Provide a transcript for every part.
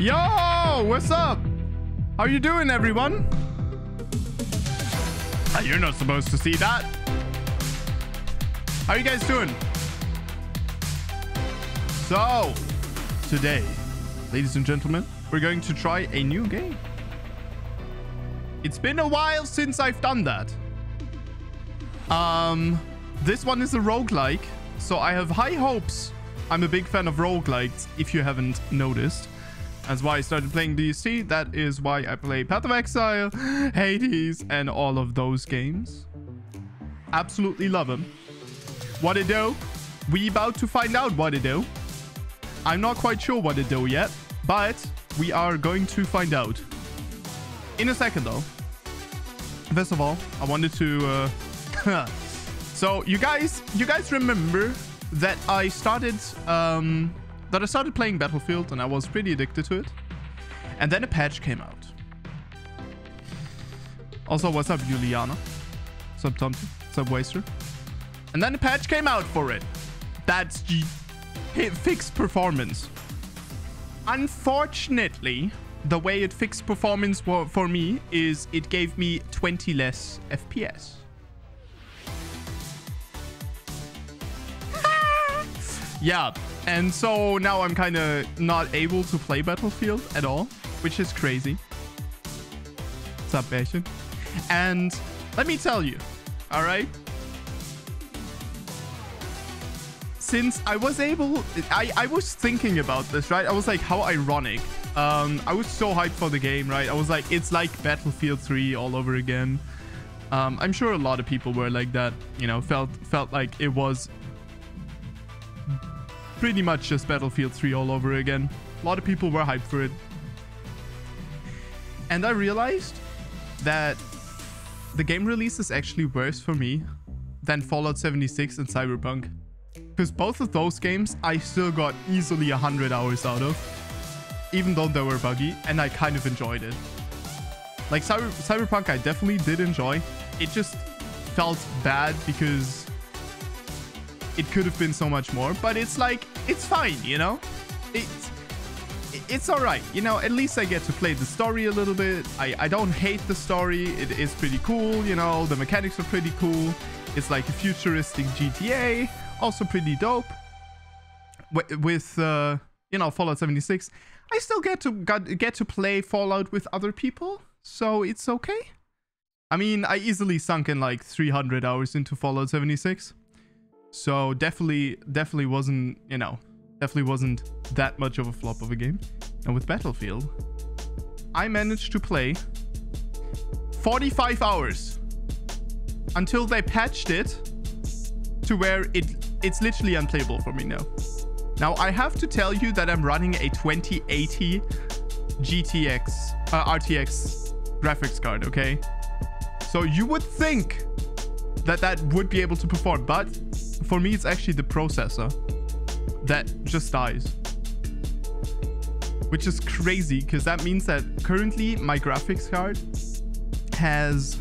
Yo, what's up? How you doing, everyone? Ah, you're not supposed to see that. How you guys doing? So, today, ladies and gentlemen, we're going to try a new game. It's been a while since I've done that. Um, this one is a roguelike, so I have high hopes. I'm a big fan of roguelikes, if you haven't noticed. That's why I started playing DST. That is why I play Path of Exile, Hades, and all of those games. Absolutely love them. What it do? We about to find out what it do. I'm not quite sure what it do yet, but we are going to find out. In a second, though. First of all, I wanted to... Uh, so, you guys, you guys remember that I started... Um, that I started playing Battlefield and I was pretty addicted to it. And then a patch came out. Also, what's up, Juliana? Tom? What's up, Waster? And then a patch came out for it. That's G hit fixed performance. Unfortunately, the way it fixed performance for, for me is it gave me 20 less FPS. yeah, and so now I'm kind of not able to play Battlefield at all, which is crazy. What's up, Bashon? And let me tell you, all right? Since I was able, I, I was thinking about this, right? I was like, how ironic. Um, I was so hyped for the game, right? I was like, it's like Battlefield 3 all over again. Um, I'm sure a lot of people were like that, you know, felt felt like it was pretty much just Battlefield 3 all over again. A lot of people were hyped for it. And I realized that the game release is actually worse for me than Fallout 76 and Cyberpunk. Because both of those games I still got easily 100 hours out of. Even though they were buggy. And I kind of enjoyed it. Like Cyber Cyberpunk I definitely did enjoy. It just felt bad because it could have been so much more, but it's like, it's fine, you know? It's, it's all right. You know, at least I get to play the story a little bit. I, I don't hate the story. It is pretty cool, you know? The mechanics are pretty cool. It's like a futuristic GTA. Also pretty dope. With, uh, you know, Fallout 76. I still get to get to play Fallout with other people, so it's okay. I mean, I easily sunk in like 300 hours into Fallout 76. So definitely, definitely wasn't, you know, definitely wasn't that much of a flop of a game. And with Battlefield, I managed to play 45 hours until they patched it to where it it's literally unplayable for me now. Now, I have to tell you that I'm running a 2080 GTX, uh, RTX graphics card, okay? So you would think that that would be able to perform, but for me, it's actually the processor that just dies. Which is crazy because that means that currently my graphics card has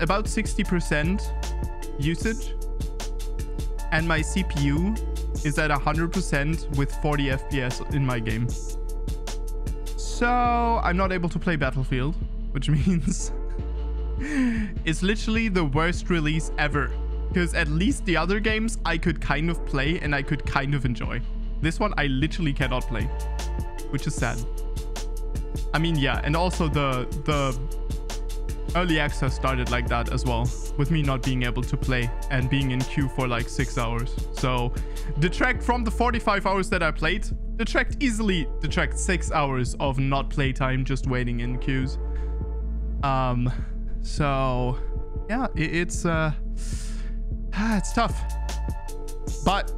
about 60% usage and my CPU is at 100% with 40 FPS in my game. So I'm not able to play Battlefield, which means it's literally the worst release ever. Because at least the other games I could kind of play and I could kind of enjoy. This one I literally cannot play, which is sad. I mean, yeah, and also the the early access started like that as well, with me not being able to play and being in queue for like six hours. So detract from the 45 hours that I played, detract easily detract six hours of not playtime just waiting in queues. Um, so yeah, it, it's uh, it's tough. But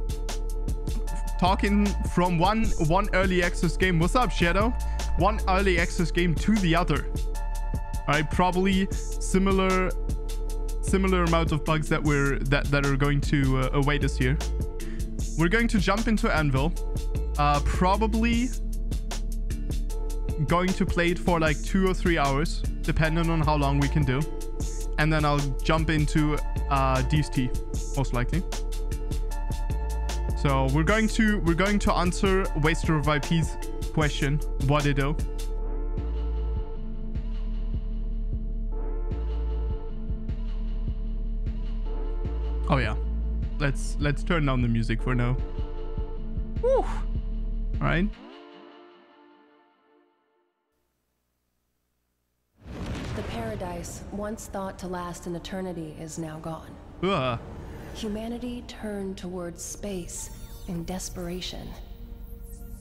talking from one one early access game, what's up, Shadow? One early access game to the other. All right, probably similar similar amount of bugs that we're that that are going to uh, await us here. We're going to jump into Anvil. Uh, probably going to play it for like two or three hours depending on how long we can do. And then I'll jump into uh, DST, most likely. So we're going to we're going to answer Waster of IP's question. What did do? Oh yeah. Let's let's turn down the music for now. Woo. All right. Paradise, once thought to last an eternity, is now gone. Ugh. Humanity turned towards space in desperation.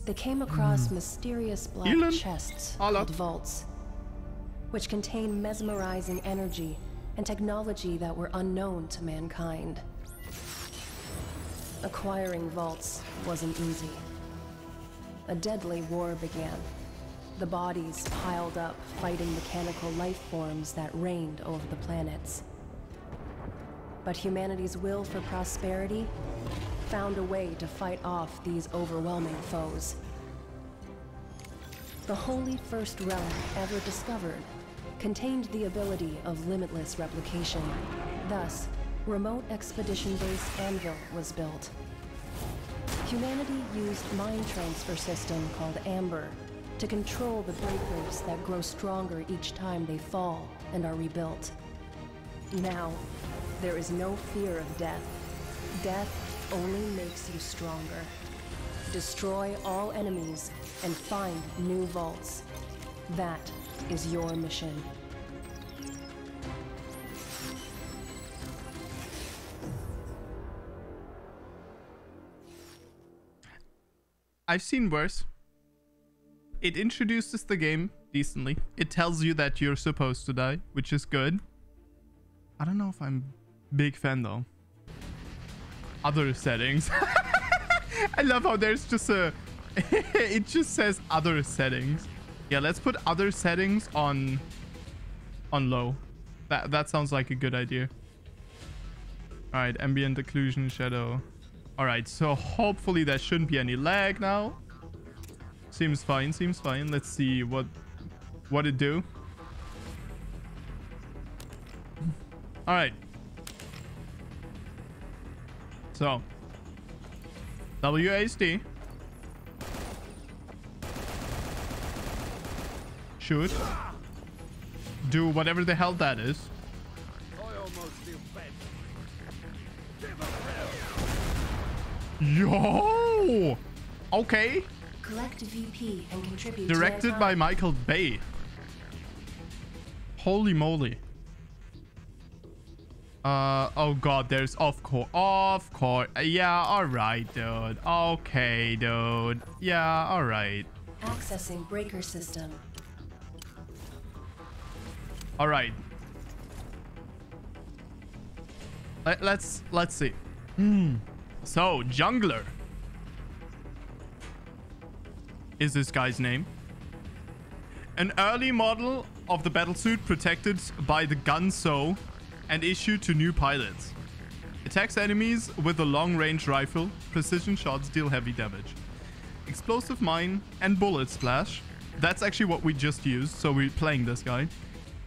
They came across hmm. mysterious black Elon? chests called vaults, which contain mesmerizing energy and technology that were unknown to mankind. Acquiring vaults wasn't easy. A deadly war began. The bodies piled up, fighting mechanical life forms that reigned over the planets. But humanity's will for prosperity found a way to fight off these overwhelming foes. The Holy First Realm ever discovered contained the ability of limitless replication. Thus, remote expedition base Anvil was built. Humanity used mind transfer system called Amber to control the breakers that grow stronger each time they fall and are rebuilt. Now, there is no fear of death. Death only makes you stronger. Destroy all enemies and find new vaults. That is your mission. I've seen worse. It introduces the game decently. It tells you that you're supposed to die, which is good. I don't know if I'm big fan though. Other settings. I love how there's just a it just says other settings. Yeah, let's put other settings on on low. That that sounds like a good idea. All right, ambient occlusion shadow. All right, so hopefully there shouldn't be any lag now. Seems fine, seems fine. Let's see what what it do. All right. So, WASD. Shoot. Do whatever the hell that is. Yo! Okay. Collect VP and contribute to Directed by. Michael Bay. Holy moly. Uh, oh god, there's of course, of course. Yeah, alright, dude. Okay, dude. Yeah, alright. Accessing breaker system. Alright. Let, let's, let's see. Hmm. So, Jungler. Is this guy's name? An early model of the battlesuit protected by the Gunso and issued to new pilots. Attacks enemies with a long-range rifle. Precision shots deal heavy damage. Explosive mine and bullet splash. That's actually what we just used, so we're playing this guy.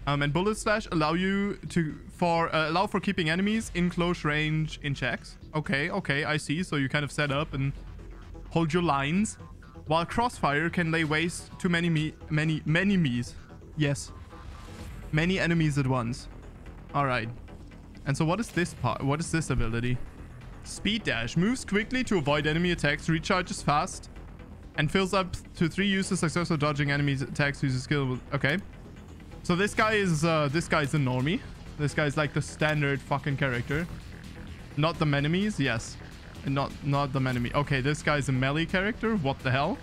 Um, and bullet slash allow you to for uh, allow for keeping enemies in close range in checks. Okay, okay, I see. So you kind of set up and hold your lines, while crossfire can lay waste to many me many many me's. Yes, many enemies at once. All right. And so what is this part? What is this ability? Speed dash moves quickly to avoid enemy attacks, recharges fast, and fills up to three uses successful dodging enemies attacks. Uses skill. Okay. So this guy is uh, this guy's a normie. This guy's like the standard fucking character. Not the enemies, yes. Not not the enemy. Okay, this guy's a melee character. What the hell?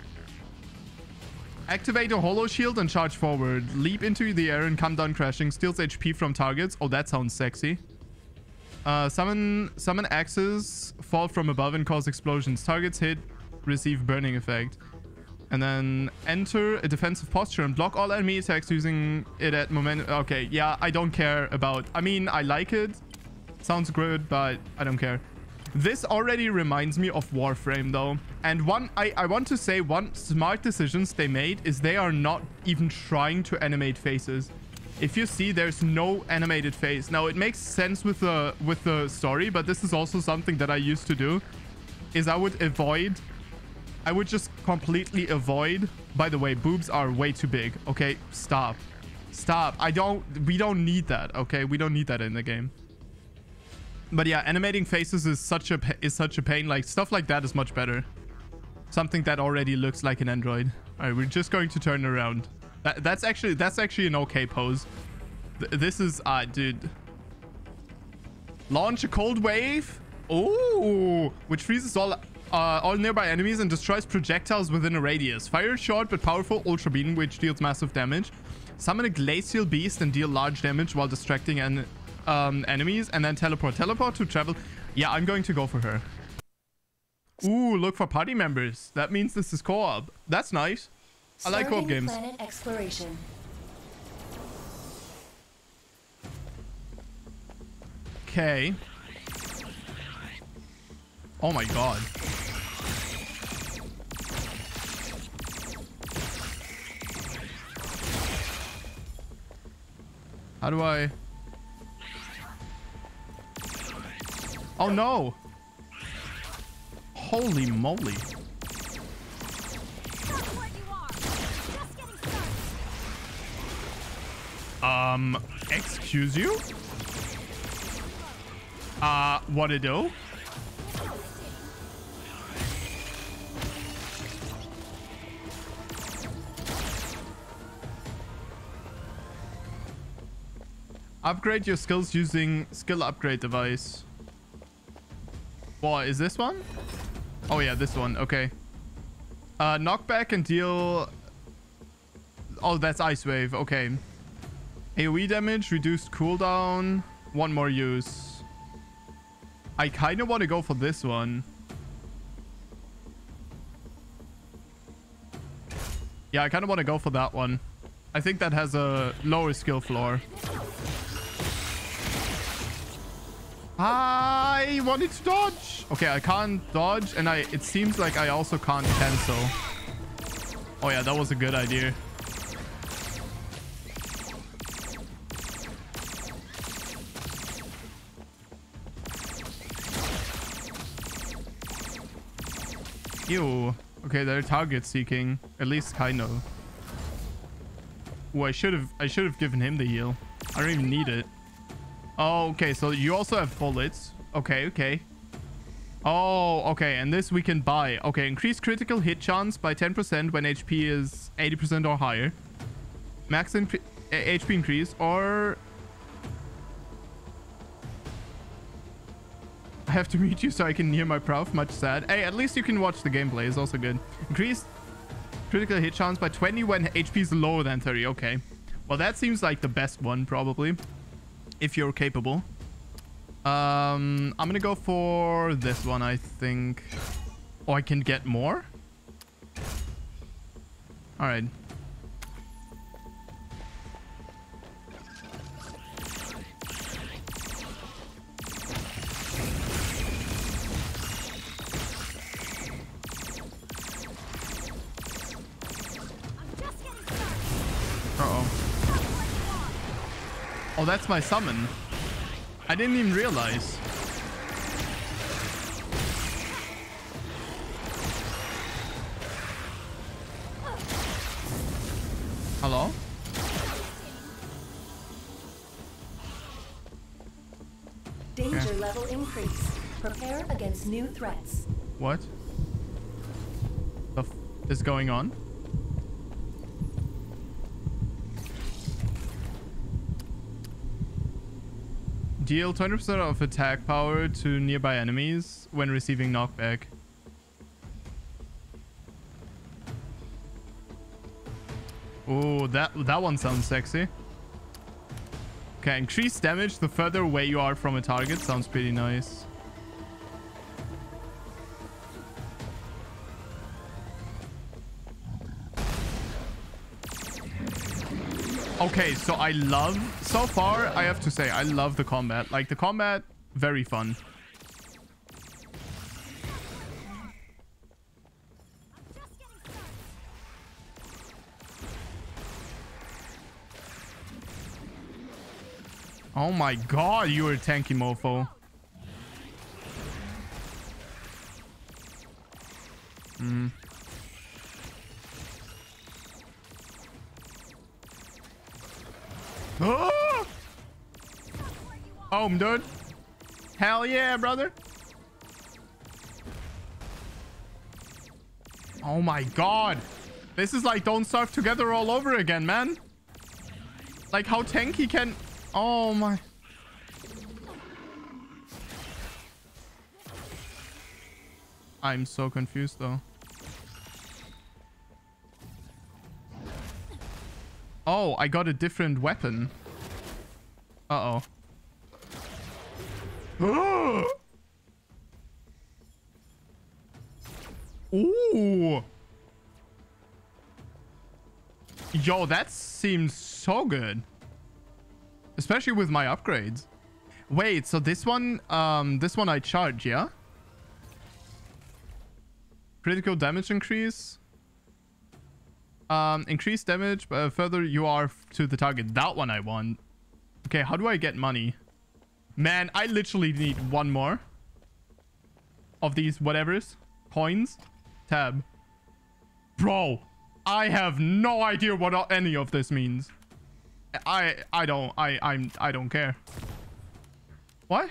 Activate a hollow shield and charge forward. Leap into the air and come down crashing. Steals HP from targets. Oh, that sounds sexy. Uh, summon summon axes, fall from above and cause explosions. Targets hit, receive burning effect. And then enter a defensive posture and block all enemy attacks using it at moment. Okay, yeah, I don't care about... I mean, I like it. Sounds good, but I don't care. This already reminds me of Warframe, though. And one, I, I want to say one smart decisions they made is they are not even trying to animate faces. If you see, there's no animated face. Now, it makes sense with the with the story, but this is also something that I used to do. is I would avoid I would just completely avoid. By the way, boobs are way too big. Okay, stop. Stop. I don't... We don't need that, okay? We don't need that in the game. But yeah, animating faces is such a is such a pain. Like, stuff like that is much better. Something that already looks like an android. All right, we're just going to turn around. That, that's actually that's actually an okay pose. Th this is... Uh, dude. Launch a cold wave. Oh, which freezes all uh, all nearby enemies and destroys projectiles within a radius. Fire a short but powerful Ultra Beam, which deals massive damage. Summon a Glacial Beast and deal large damage while distracting an, um, enemies. And then teleport. Teleport to travel. Yeah, I'm going to go for her. Ooh, look for party members. That means this is co-op. That's nice. I like co-op games. Planet exploration. Okay. Oh my god. How do I... Oh no! Holy moly. Um, excuse you? Uh, what to do? Upgrade your skills using skill upgrade device. What is this one? Oh yeah, this one. Okay. Uh, knockback and deal... Oh, that's Ice Wave. Okay. AoE damage, reduced cooldown, one more use. I kind of want to go for this one. Yeah, I kind of want to go for that one. I think that has a lower skill floor. I wanted to dodge. Okay, I can't dodge, and I it seems like I also can't cancel. Oh yeah, that was a good idea. Ew. Okay, they're target seeking. At least kind of. Oh, I should have I should have given him the heal. I don't even need it. Oh, okay. So you also have bullets. Okay, okay. Oh, okay. And this we can buy. Okay, increase critical hit chance by 10% when HP is 80% or higher. Max HP eh, increase or... I have to meet you so I can hear my prof. Much sad. Hey, at least you can watch the gameplay. It's also good. Increase critical hit chance by 20 when HP is lower than 30. Okay. Well, that seems like the best one, probably if you're capable. Um, I'm gonna go for this one, I think. Oh, I can get more? Alright. Oh, that's my summon. I didn't even realize. Hello? Danger level increase. Prepare against new threats. What? The is going on? Deal 20% of attack power to nearby enemies when receiving knockback. Oh, that that one sounds sexy. Okay, increase damage the further away you are from a target. Sounds pretty nice. Okay, so I love, so far, I have to say, I love the combat. Like, the combat, very fun. Oh my god, you are tanky mofo. Mm. Home, dude. Hell yeah, brother. Oh my god. This is like Don't Starve Together all over again, man. Like how tanky can... Oh my... I'm so confused though. Oh, I got a different weapon. Uh-oh. Ooh. Yo, that seems so good. Especially with my upgrades. Wait, so this one, um, this one I charge, yeah? Critical damage increase. Um, increase damage, but further you are to the target. That one I want. Okay, how do I get money? Man, I literally need one more of these whatevers. Coins. Tab. Bro, I have no idea what any of this means. I I don't I I'm I don't care. What?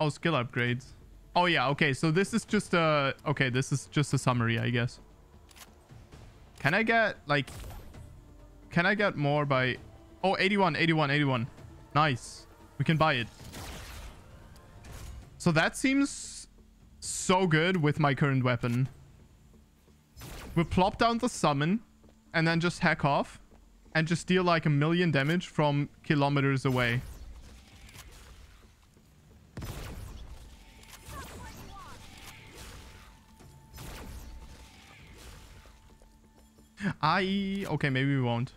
Oh, skill upgrades. Oh yeah, okay. So this is just a okay, this is just a summary, I guess. Can I get like Can I get more by Oh, 81, 81, 81. Nice. We can buy it. So that seems so good with my current weapon. We'll plop down the summon and then just hack off and just deal like a million damage from kilometers away. I okay, maybe we won't.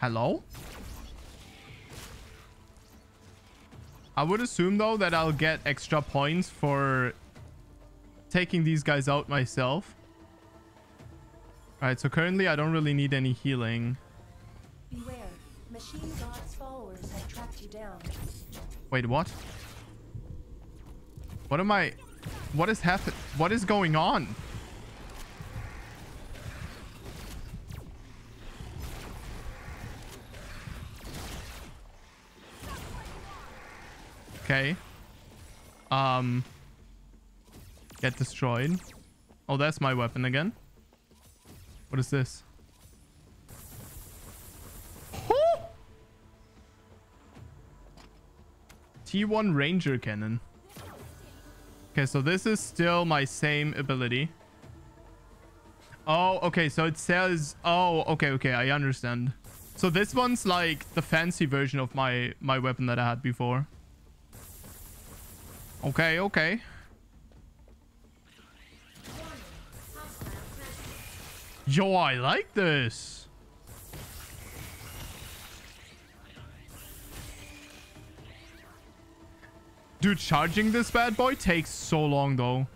Hello? I would assume though that I'll get extra points for taking these guys out myself. Alright, so currently I don't really need any healing. Beware. Machine God's followers have tracked you down. Wait, what? What am I... What is happening? What is going on? Okay. Um. Get destroyed. Oh, that's my weapon again. What is this? T1 Ranger Cannon. Okay, so this is still my same ability. Oh, okay, so it says... Oh, okay, okay, I understand. So this one's like the fancy version of my, my weapon that I had before. Okay, okay. Yo, I like this. Dude, charging this bad boy takes so long, though.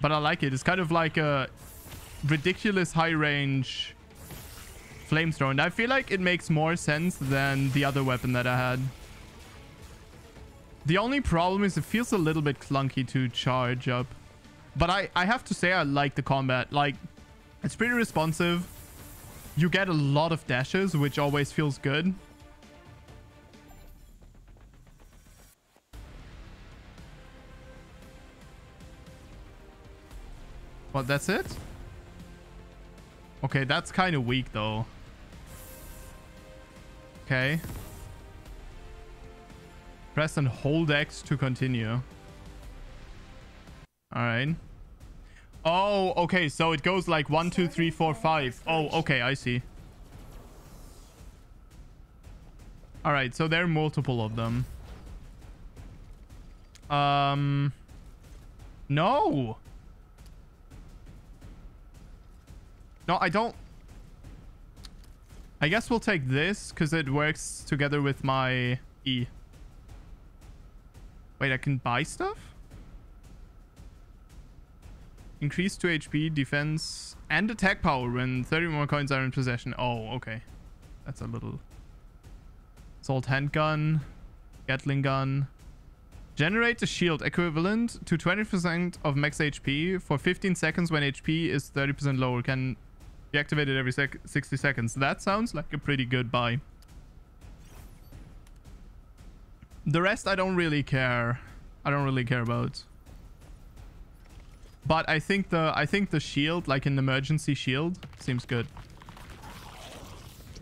But I like it. It's kind of like a ridiculous high range flamethrower. And I feel like it makes more sense than the other weapon that I had. The only problem is it feels a little bit clunky to charge up. But I, I have to say I like the combat. Like, it's pretty responsive. You get a lot of dashes, which always feels good. What, that's it? Okay, that's kind of weak, though. Okay. Press and hold X to continue. All right. Oh, okay. So it goes like one, two, three, four, five. Oh, okay. I see. All right. So there are multiple of them. Um. No. No, I don't. I guess we'll take this because it works together with my E. Wait, I can buy stuff? Increase to HP, defense, and attack power when 30 more coins are in possession. Oh, okay. That's a little... Assault handgun. Gatling gun. Generate a shield equivalent to 20% of max HP for 15 seconds when HP is 30% lower. Can be activated every sec 60 seconds. That sounds like a pretty good buy. The rest I don't really care. I don't really care about. But I think the I think the shield, like an emergency shield, seems good.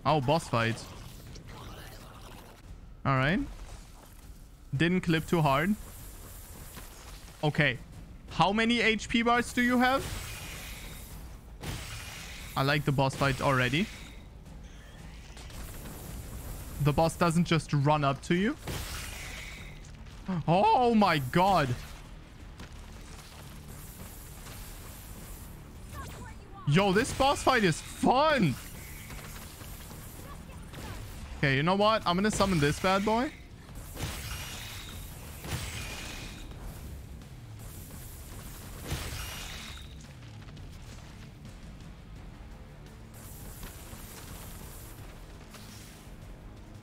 Oh, boss fight. Alright. Didn't clip too hard. Okay. How many HP bars do you have? I like the boss fight already. The boss doesn't just run up to you. Oh my god. Yo, this boss fight is fun. Okay, you know what? I'm gonna summon this bad boy.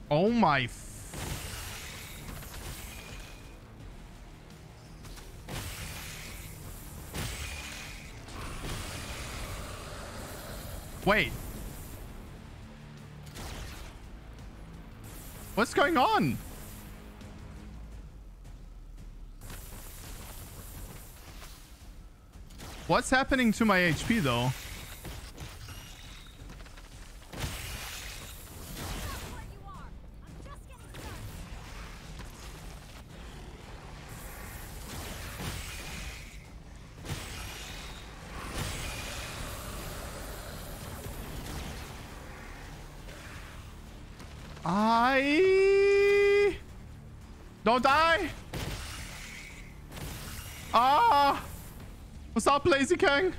Oh my Wait. What's going on? What's happening to my HP though? I don't die. Ah, what's up, Lazy King?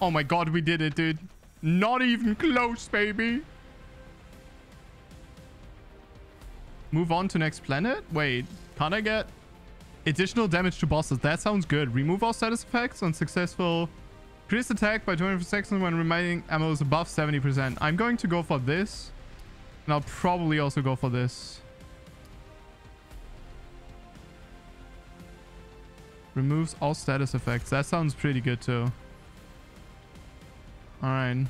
Oh my god, we did it, dude. Not even close, baby. Move on to next planet? Wait, can I get additional damage to bosses? That sounds good. Remove all status effects on successful increase attack by 20 seconds when remaining ammo is above 70%. I'm going to go for this. And I'll probably also go for this. Removes all status effects. That sounds pretty good too. Alright.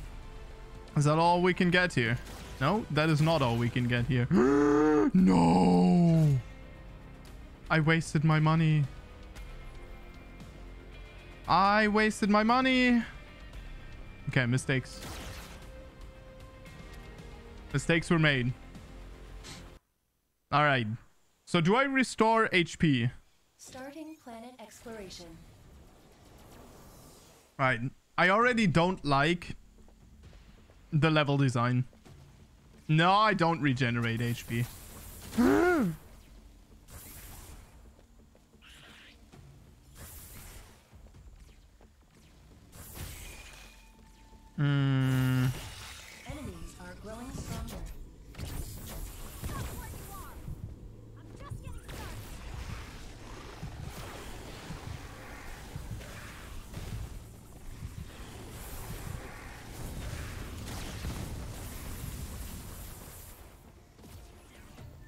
Is that all we can get here? No, that is not all we can get here. no! I wasted my money. I wasted my money. Okay, mistakes. Mistakes were made. All right. So do I restore HP? Starting planet exploration. Right. I already don't like the level design. No, I don't regenerate HP. Hmm.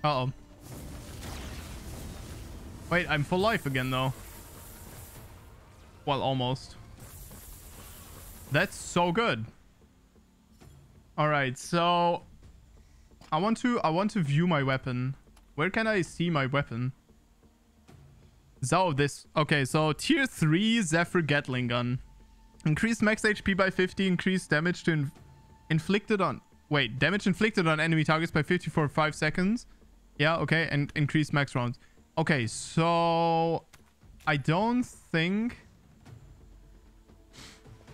Uh-oh. Wait, I'm full life again, though. Well, almost. That's so good. All right, so I want to I want to view my weapon. Where can I see my weapon? So this okay, so tier 3 Zephyr Gatling gun. Increased max HP by 50, increased damage to in inflicted on wait, damage inflicted on enemy targets by 50 for 5 seconds. Yeah, okay, and increase max rounds. Okay, so I don't think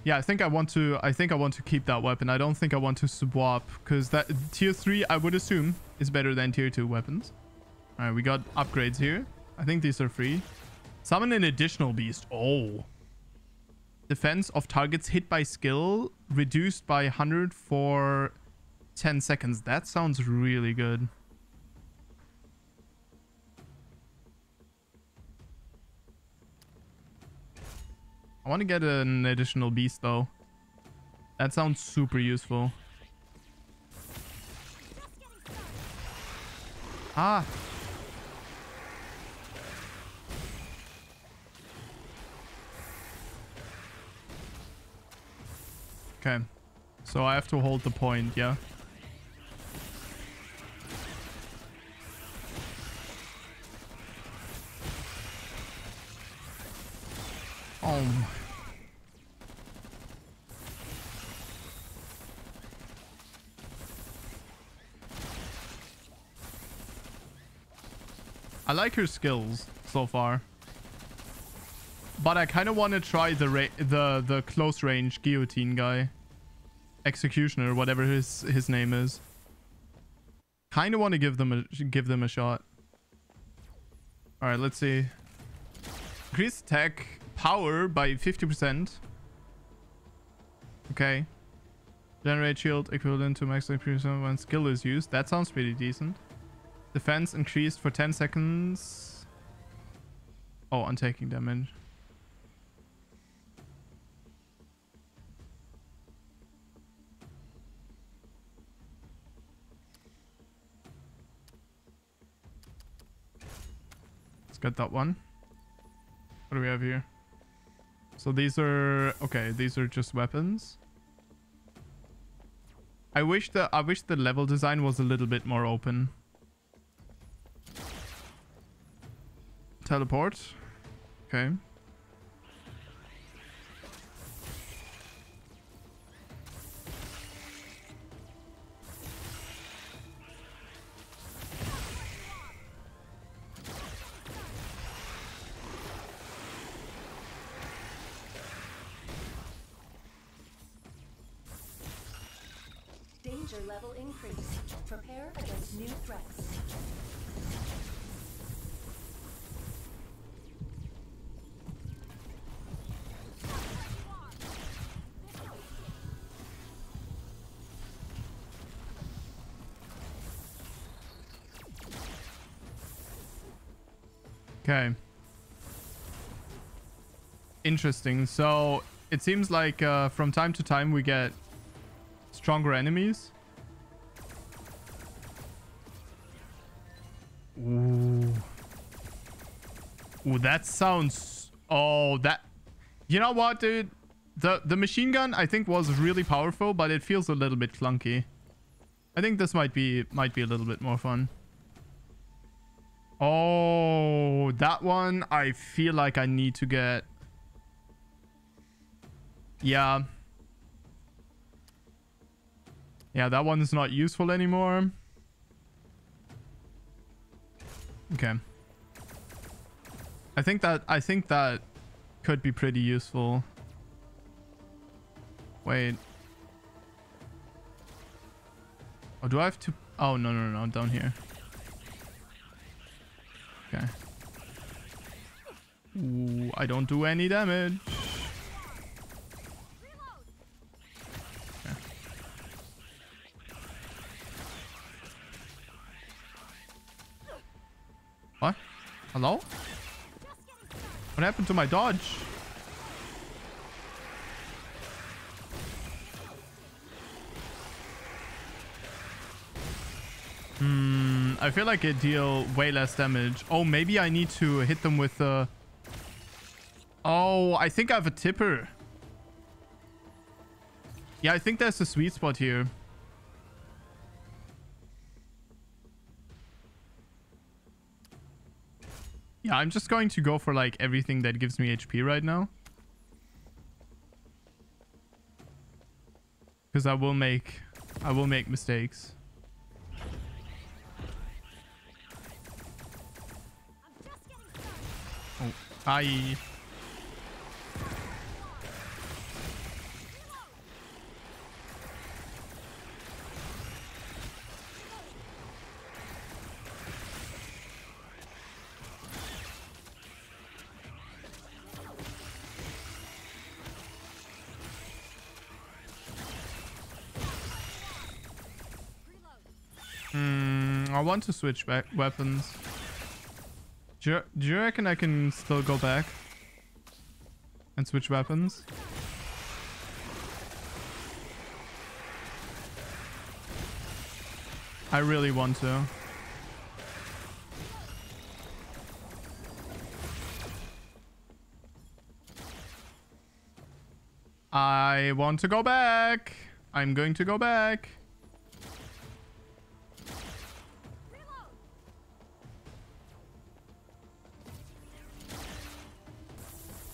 yeah, I think I want to I think I want to keep that weapon. I don't think I want to swap because that tier 3 I would assume is better than tier 2 weapons. All right, we got upgrades here. I think these are free. Summon an additional beast. Oh. Defense of targets hit by skill reduced by 100 for 10 seconds. That sounds really good. I want to get an additional beast though. That sounds super useful. Ah. Okay. So I have to hold the point, yeah? Like her skills so far. But I kind of want to try the the the close range guillotine guy. Executioner, whatever his his name is. Kind of want to give them a give them a shot. All right, let's see. Increase attack power by 50%. Okay. Generate shield equivalent to max percent when skill is used. That sounds pretty decent. Defense increased for 10 seconds. Oh, I'm taking damage. Let's get that one. What do we have here? So these are okay, these are just weapons. I wish the I wish the level design was a little bit more open. Teleport. Okay. Okay. Interesting. So it seems like uh, from time to time we get stronger enemies. Ooh. Ooh, that sounds... Oh, that... You know what, dude? The, the machine gun, I think, was really powerful, but it feels a little bit clunky. I think this might be might be a little bit more fun. Oh, that one, I feel like I need to get... Yeah. Yeah, that one is not useful anymore. Okay. I think that I think that could be pretty useful. Wait. Oh, do I have to? Oh, no, no, no, down here. I don't do any damage. What? Hello? What happened to my dodge? Hmm, I feel like it deal way less damage. Oh, maybe I need to hit them with the... Oh, I think I have a tipper. Yeah, I think that's the sweet spot here. Yeah, I'm just going to go for like everything that gives me HP right now. Because I will make I will make mistakes. Oh, aye. I want to switch back weapons. Do you, do you reckon I can still go back and switch weapons? I really want to. I want to go back. I'm going to go back.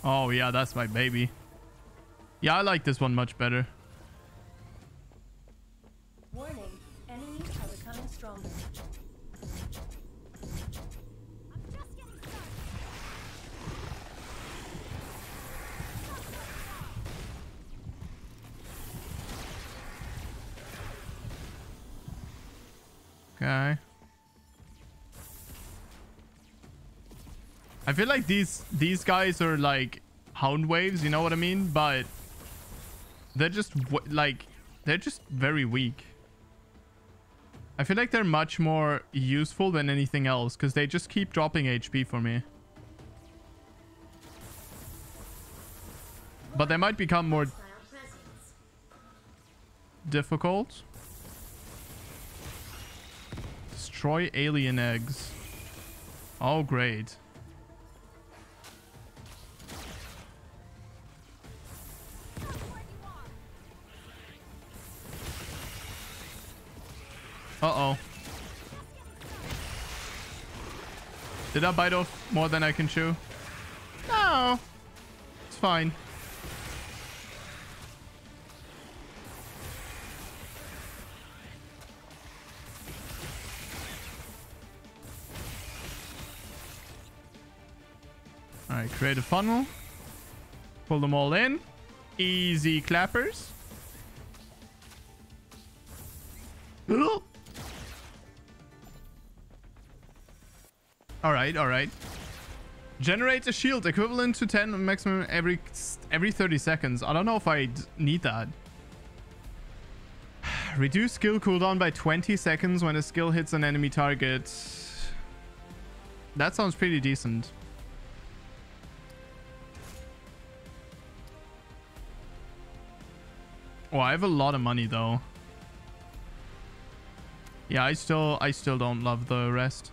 Oh, yeah, that's my baby. Yeah, I like this one much better. I feel like these these guys are like hound waves, you know what I mean? But they're just like they're just very weak. I feel like they're much more useful than anything else because they just keep dropping HP for me. But they might become more difficult. Destroy alien eggs. Oh, great. Did I bite off more than I can chew? No. It's fine. Alright, create a funnel. Pull them all in. Easy clappers. Alright, alright. Generate a shield equivalent to 10 maximum every every 30 seconds. I don't know if I need that. Reduce skill cooldown by 20 seconds when a skill hits an enemy target. That sounds pretty decent. Oh, I have a lot of money though. Yeah, I still I still don't love the rest.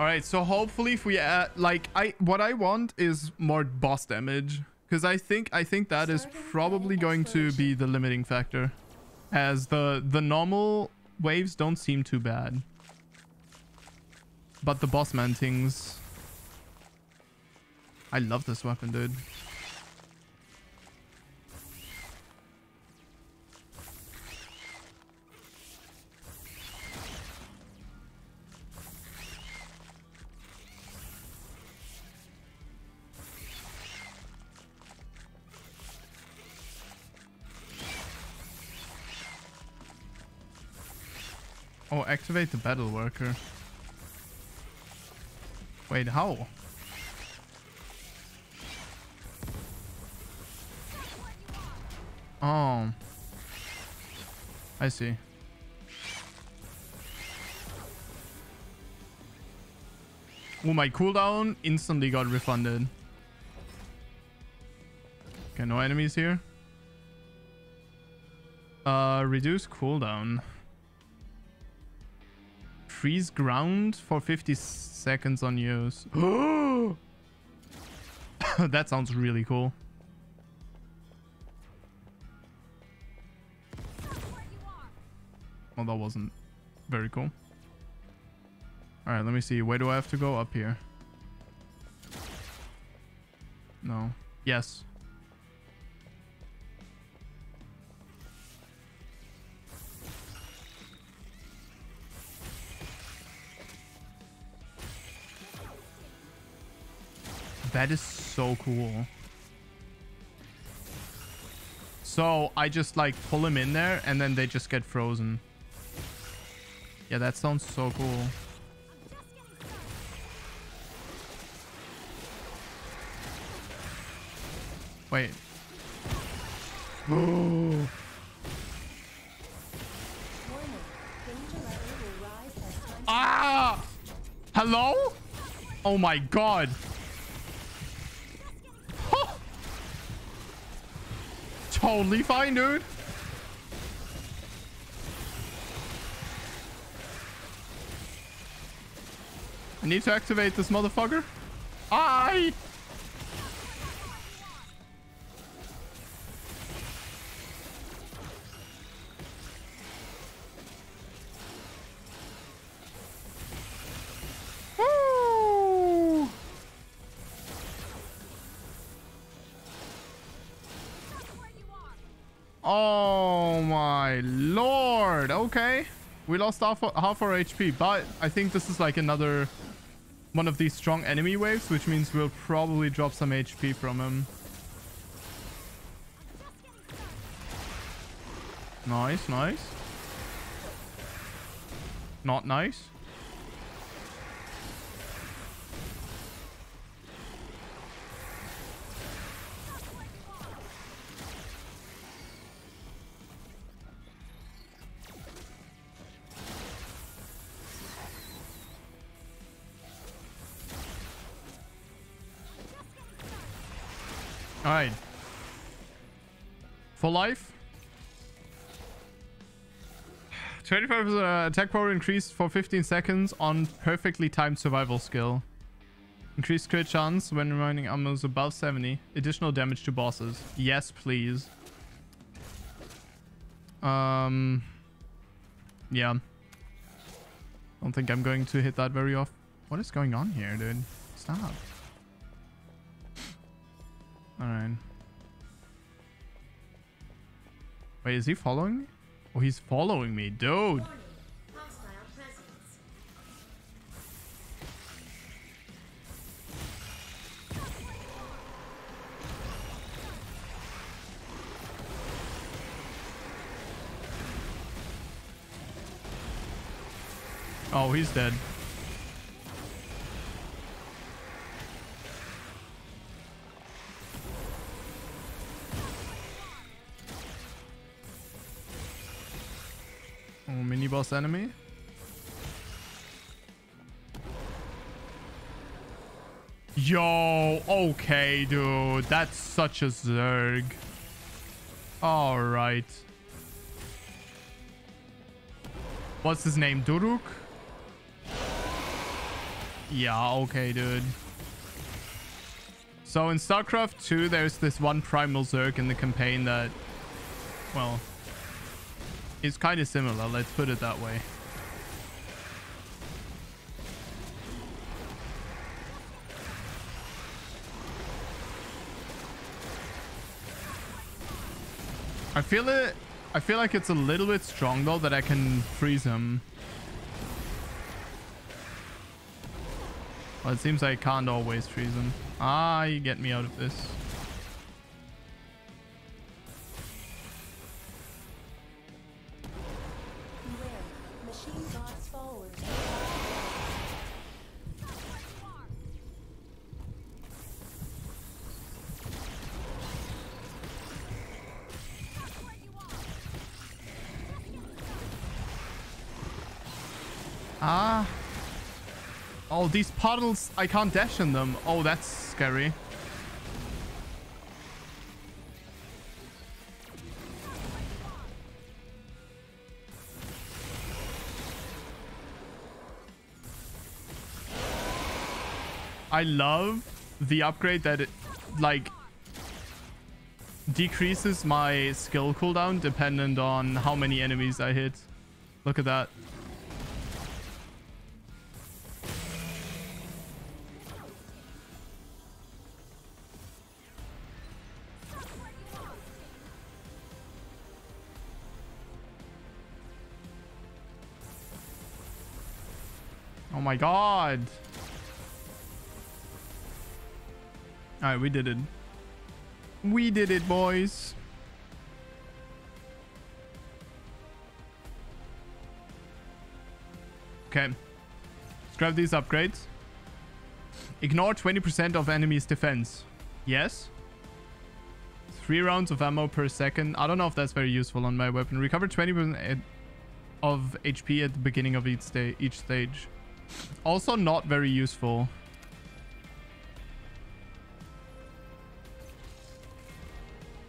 All right, so hopefully if we add like I what I want is more boss damage because I think I think that is probably going to be the limiting factor as the the normal waves don't seem too bad. But the boss man things I love this weapon, dude. Activate the battle worker. Wait, how? Oh. I see. Oh, my cooldown instantly got refunded. Okay, no enemies here. Uh, reduce cooldown. Freeze ground for 50 seconds on use. that sounds really cool. Well, that wasn't very cool. All right, let me see. Where do I have to go? Up here. No. Yes. That is so cool. So I just like pull them in there and then they just get frozen. Yeah, that sounds so cool. Wait. ah! Hello? Oh my god. Totally fine, dude. I need to activate this motherfucker. I. We lost half, half our HP, but I think this is like another one of these strong enemy waves, which means we'll probably drop some HP from him. Nice, nice. Not nice. Alright. For life. 25% attack power increased for 15 seconds on perfectly timed survival skill. Increased crit chance when remaining ammo is above 70. Additional damage to bosses. Yes, please. Um, yeah. Don't think I'm going to hit that very often. What is going on here, dude? Stop. Alright. Wait, is he following me? Oh, he's following me, dude. Oh, he's dead. Boss enemy. Yo, okay, dude. That's such a Zerg. Alright. What's his name? Duruk? Yeah, okay, dude. So in StarCraft 2, there's this one Primal Zerg in the campaign that, well, is kind of similar, let's put it that way. I feel it. I feel like it's a little bit strong though that I can freeze him. Well, it seems I can't always freeze him. Ah, you get me out of this. These puddles, I can't dash in them. Oh, that's scary. I love the upgrade that it, like, decreases my skill cooldown dependent on how many enemies I hit. Look at that. Oh my god. Alright, we did it. We did it, boys. Okay. Let's grab these upgrades. Ignore 20% of enemy's defense. Yes. Three rounds of ammo per second. I don't know if that's very useful on my weapon. Recover 20% of HP at the beginning of each, sta each stage. Also not very useful.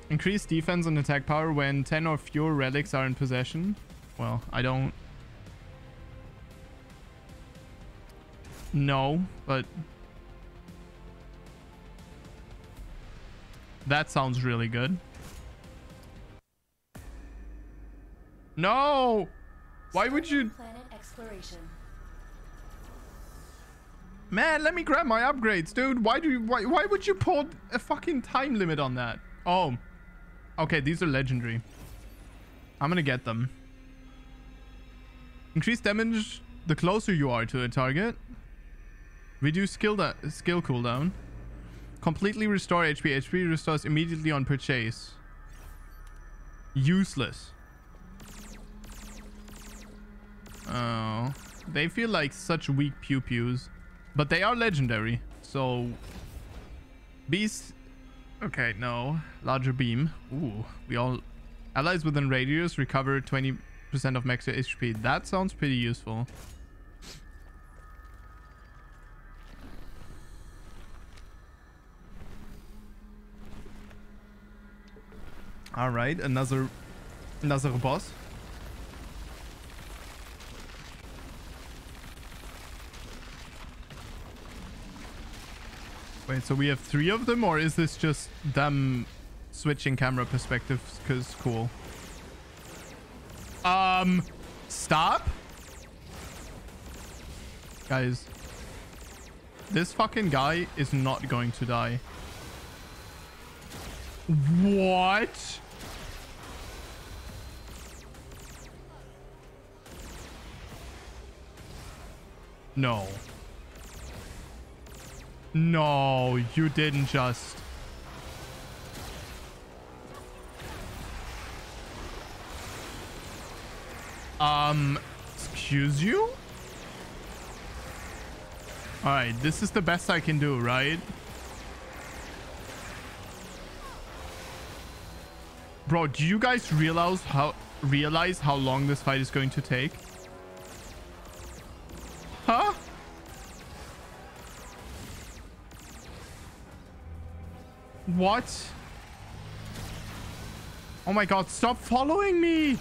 Increase defense and attack power when 10 or fewer relics are in possession. Well, I don't... No, but... That sounds really good. No! Why would you... Planet exploration. Man, let me grab my upgrades, dude. Why do you... Why, why would you put a fucking time limit on that? Oh. Okay, these are legendary. I'm gonna get them. Increase damage the closer you are to a target. Reduce skill, that skill cooldown. Completely restore HP. HP restores immediately on purchase. Useless. Oh. They feel like such weak pew-pews. But they are legendary. So... Beast... Okay, no. Larger beam. Ooh. We all... Allies within radius recover 20% of max HP. That sounds pretty useful. All right, another another boss. Wait, so we have three of them, or is this just them switching camera perspectives? Because cool. Um, stop? Guys, this fucking guy is not going to die. What? No. No, you didn't just. Um, excuse you? Alright, this is the best I can do, right? Bro, do you guys realize how realize how long this fight is going to take? What? Oh my god, stop following me!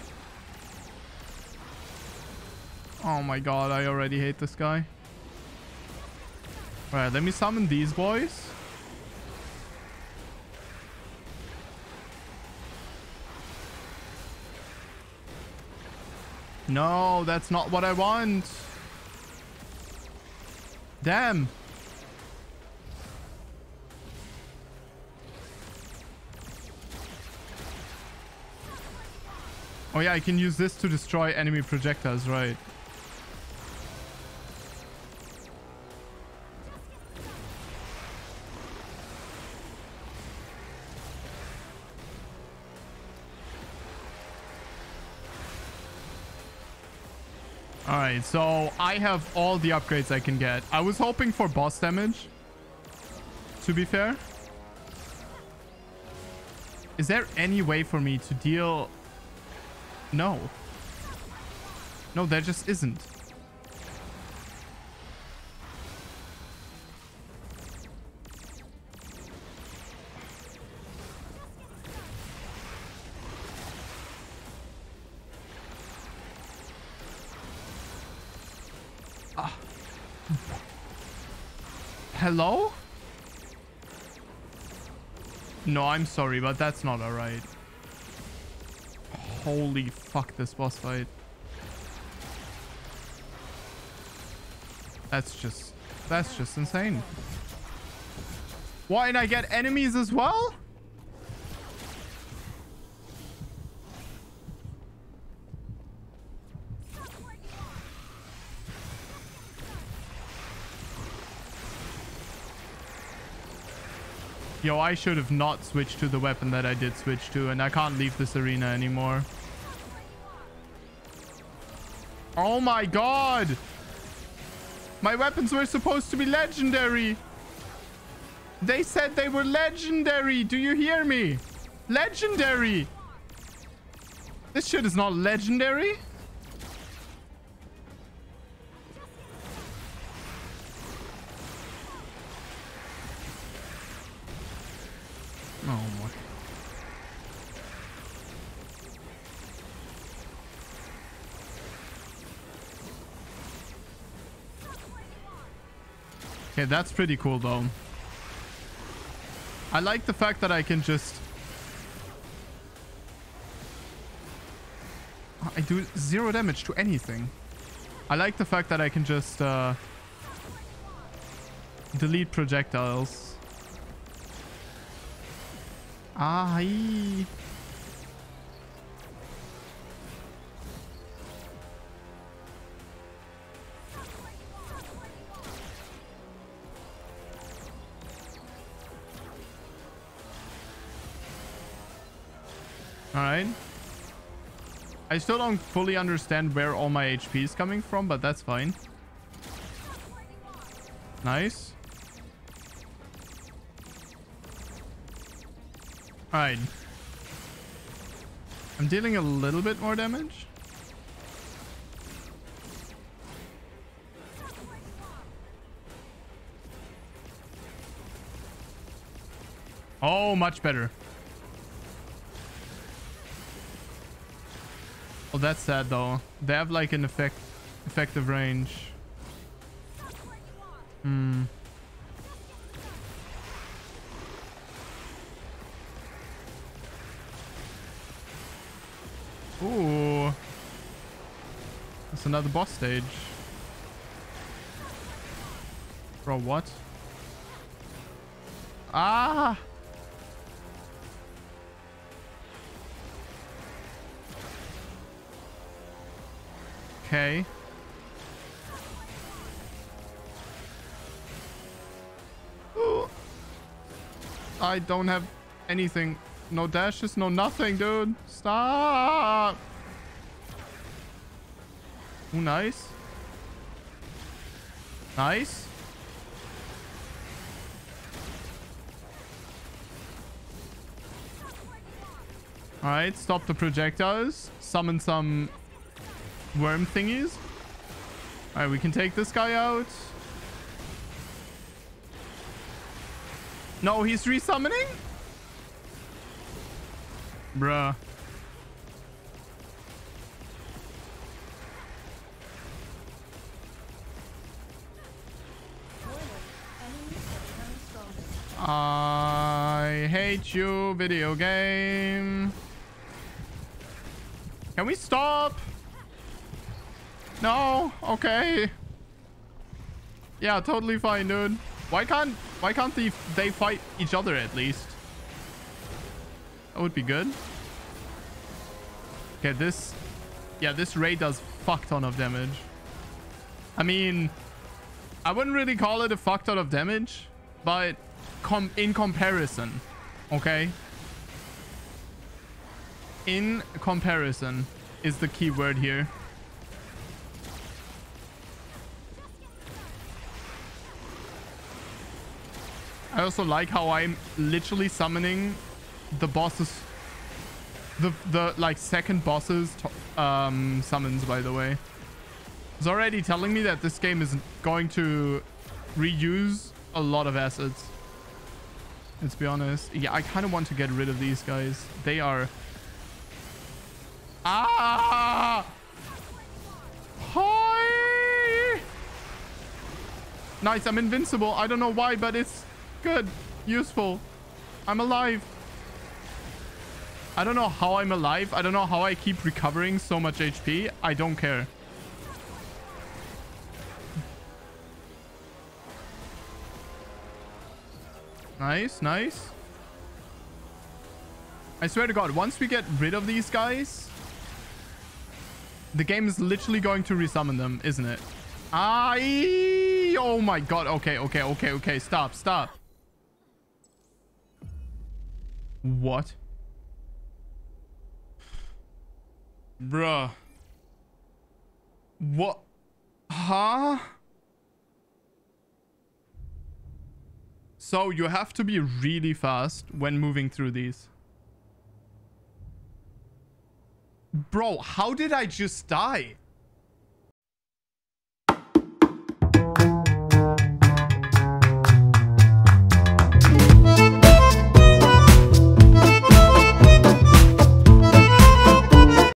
Oh my god, I already hate this guy. Alright, let me summon these boys. No, that's not what I want. Damn. Oh yeah, I can use this to destroy enemy projectiles, right? Alright, so I have all the upgrades I can get. I was hoping for boss damage, to be fair. Is there any way for me to deal... No. No, there just isn't. Ah. Hello? No, I'm sorry, but that's not alright. Holy fuck, this boss fight. That's just... That's just insane. Why did I get enemies as well? Yo, I should have not switched to the weapon that I did switch to, and I can't leave this arena anymore. Oh my god! My weapons were supposed to be legendary! They said they were legendary! Do you hear me? Legendary! This shit is not legendary? Okay, that's pretty cool though. I like the fact that I can just... I do zero damage to anything. I like the fact that I can just uh, delete projectiles. Ah, I still don't fully understand where all my HP is coming from, but that's fine. Nice. All right. I'm dealing a little bit more damage. Oh, much better. Oh, that's sad though. They have like an effect, effective range. Hmm. Ooh. That's another boss stage. Bro, what? Ah! Okay. I don't have anything. No dashes, no nothing, dude. Stop. Ooh, nice. Nice. Alright, stop the projectiles. Summon some worm thingies. Alright, we can take this guy out. No, he's resummoning? Bruh. I hate you, video game. Can we stop? No? Okay. Yeah, totally fine, dude. Why can't why can't they they fight each other at least? That would be good. Okay, this yeah, this raid does fuck ton of damage. I mean, I wouldn't really call it a fuck ton of damage, but com in comparison, okay? In comparison is the key word here. I also like how I'm literally summoning the bosses the the like second bosses um summons by the way. It's already telling me that this game is going to reuse a lot of assets. Let's be honest. Yeah i kind of want to get rid of these guys. They are ah! Hi! Nice i'm invincible. I don't know why but it's Good. Useful. I'm alive. I don't know how I'm alive. I don't know how I keep recovering so much HP. I don't care. Nice, nice. I swear to God, once we get rid of these guys, the game is literally going to resummon them, isn't it? Ah, oh my God. Okay, okay, okay, okay. Stop, stop. What? Bruh. What? Huh? So you have to be really fast when moving through these. Bro, how did I just die?